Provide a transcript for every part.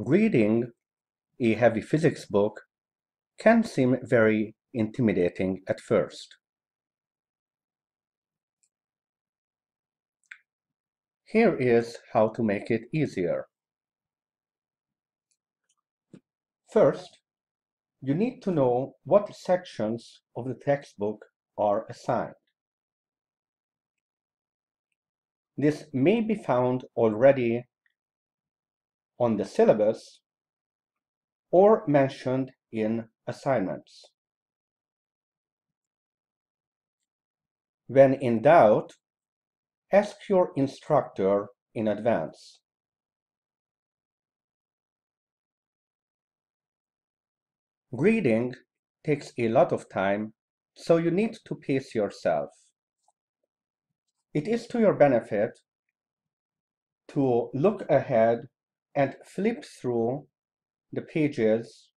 Reading a heavy physics book can seem very intimidating at first. Here is how to make it easier. First, you need to know what sections of the textbook are assigned. This may be found already on the syllabus or mentioned in assignments. When in doubt, ask your instructor in advance. Reading takes a lot of time, so you need to pace yourself. It is to your benefit to look ahead and flip through the pages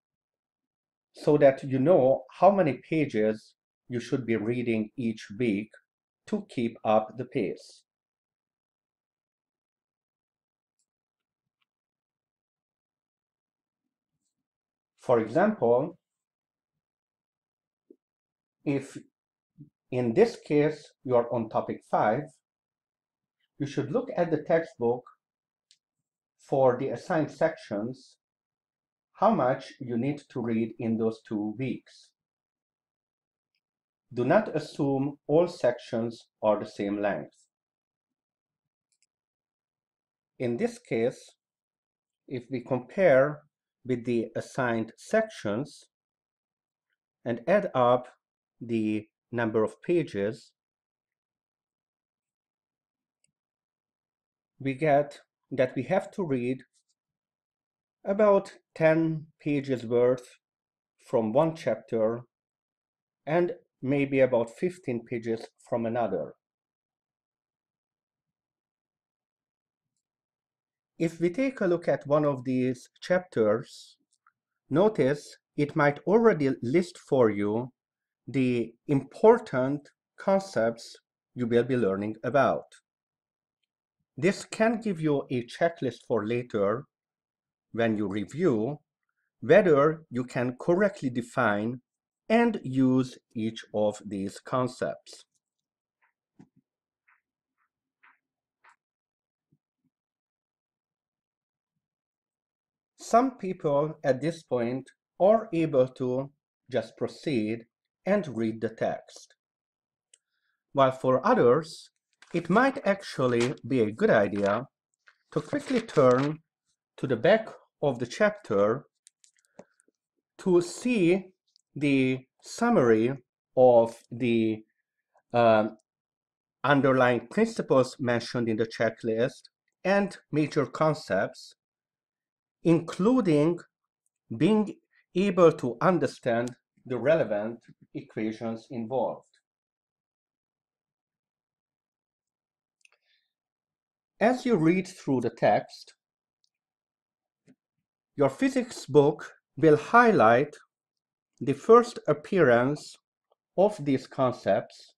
so that you know how many pages you should be reading each week to keep up the pace. For example, if in this case you are on topic 5, you should look at the textbook for the assigned sections how much you need to read in those two weeks. Do not assume all sections are the same length. In this case, if we compare with the assigned sections and add up the number of pages, we get that we have to read about 10 pages worth from one chapter and maybe about 15 pages from another. If we take a look at one of these chapters, notice it might already list for you the important concepts you will be learning about. This can give you a checklist for later when you review whether you can correctly define and use each of these concepts. Some people at this point are able to just proceed and read the text. While for others, it might actually be a good idea to quickly turn to the back of the chapter to see the summary of the uh, underlying principles mentioned in the checklist and major concepts including being able to understand the relevant equations involved. As you read through the text, your physics book will highlight the first appearance of these concepts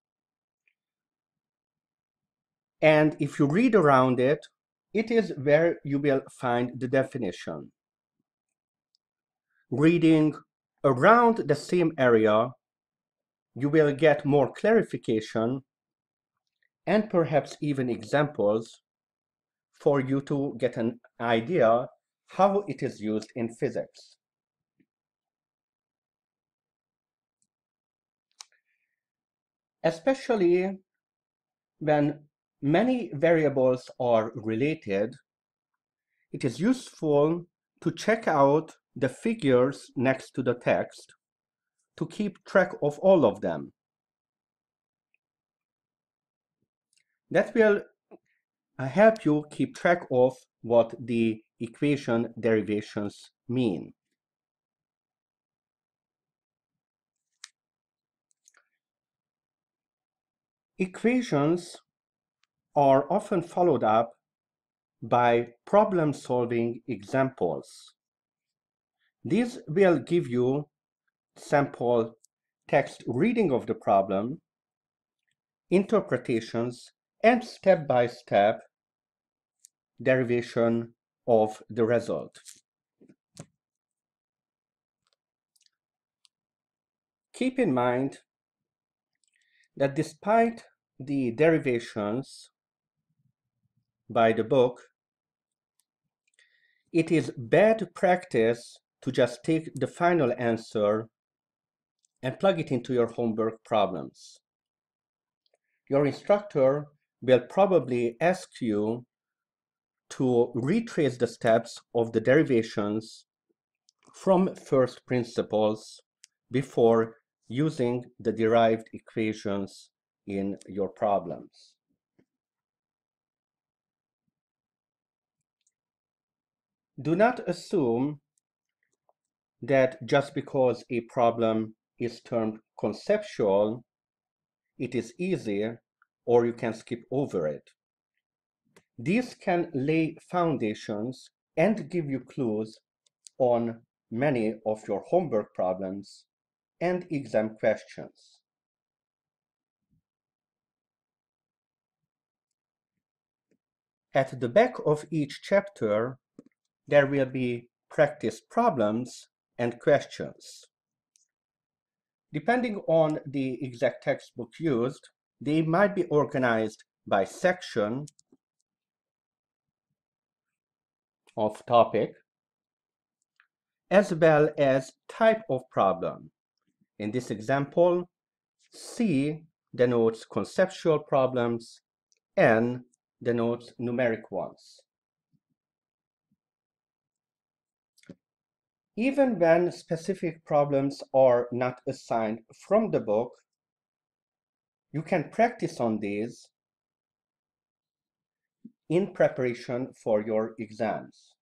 and if you read around it, it is where you will find the definition. Reading around the same area, you will get more clarification and perhaps even examples for you to get an idea how it is used in physics. Especially when many variables are related, it is useful to check out the figures next to the text to keep track of all of them. That will uh, help you keep track of what the equation derivations mean. Equations are often followed up by problem-solving examples. These will give you sample text reading of the problem, interpretations, and step-by-step -step derivation of the result. Keep in mind that despite the derivations by the book, it is bad practice to just take the final answer and plug it into your homework problems. Your instructor will probably ask you to retrace the steps of the derivations from first principles before using the derived equations in your problems. Do not assume that just because a problem is termed conceptual, it is easy or you can skip over it. These can lay foundations and give you clues on many of your homework problems and exam questions. At the back of each chapter, there will be practice problems and questions. Depending on the exact textbook used, they might be organized by section of topic, as well as type of problem. In this example, C denotes conceptual problems, N denotes numeric ones. Even when specific problems are not assigned from the book, you can practice on these in preparation for your exams.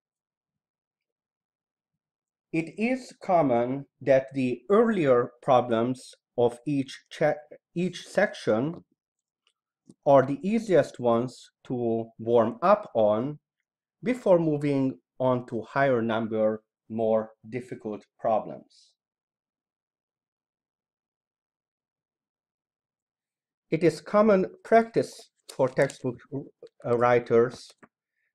It is common that the earlier problems of each, each section are the easiest ones to warm up on before moving on to higher number more difficult problems. It is common practice for textbook uh, writers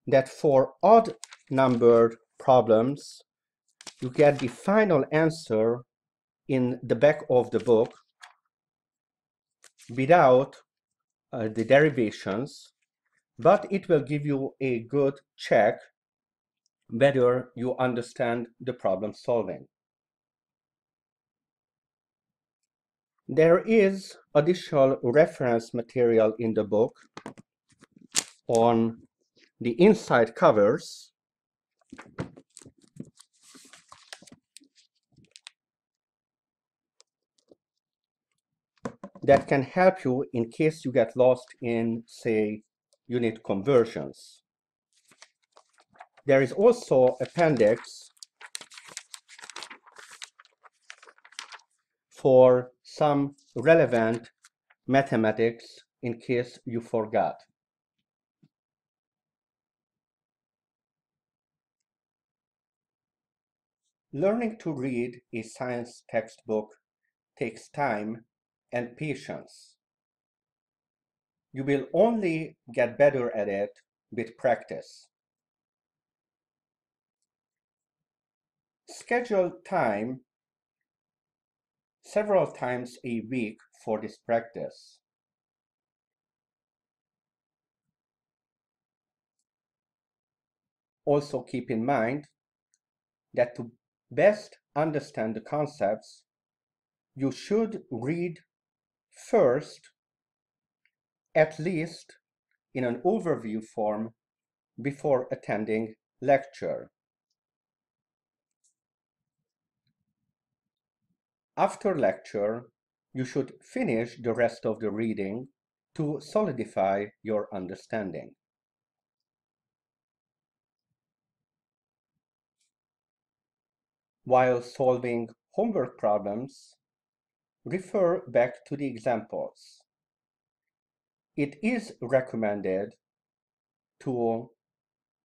that for odd numbered problems, you get the final answer in the back of the book without uh, the derivations, but it will give you a good check whether you understand the problem solving. There is additional reference material in the book on the inside covers that can help you in case you get lost in, say, unit conversions. There is also appendix for some relevant mathematics in case you forgot. Learning to read a science textbook takes time and patience. You will only get better at it with practice. Schedule time several times a week for this practice. Also keep in mind that to best understand the concepts, you should read first, at least in an overview form before attending lecture. After lecture, you should finish the rest of the reading to solidify your understanding. While solving homework problems, refer back to the examples. It is recommended to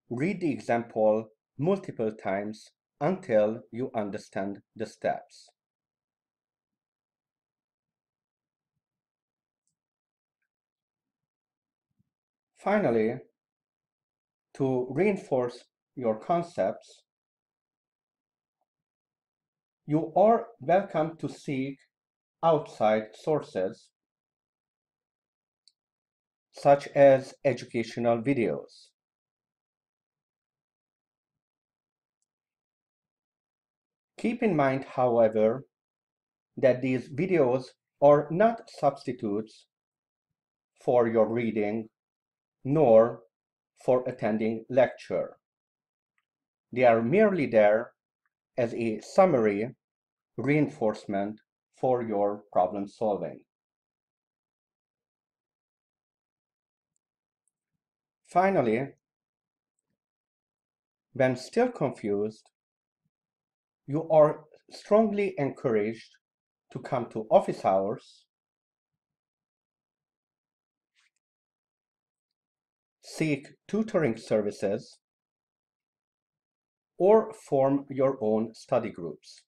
read the example multiple times until you understand the steps. Finally, to reinforce your concepts, you are welcome to seek outside sources such as educational videos. Keep in mind, however, that these videos are not substitutes for your reading nor for attending lecture. They are merely there as a summary reinforcement for your problem solving. Finally, when still confused, you are strongly encouraged to come to office hours, seek tutoring services, or form your own study groups.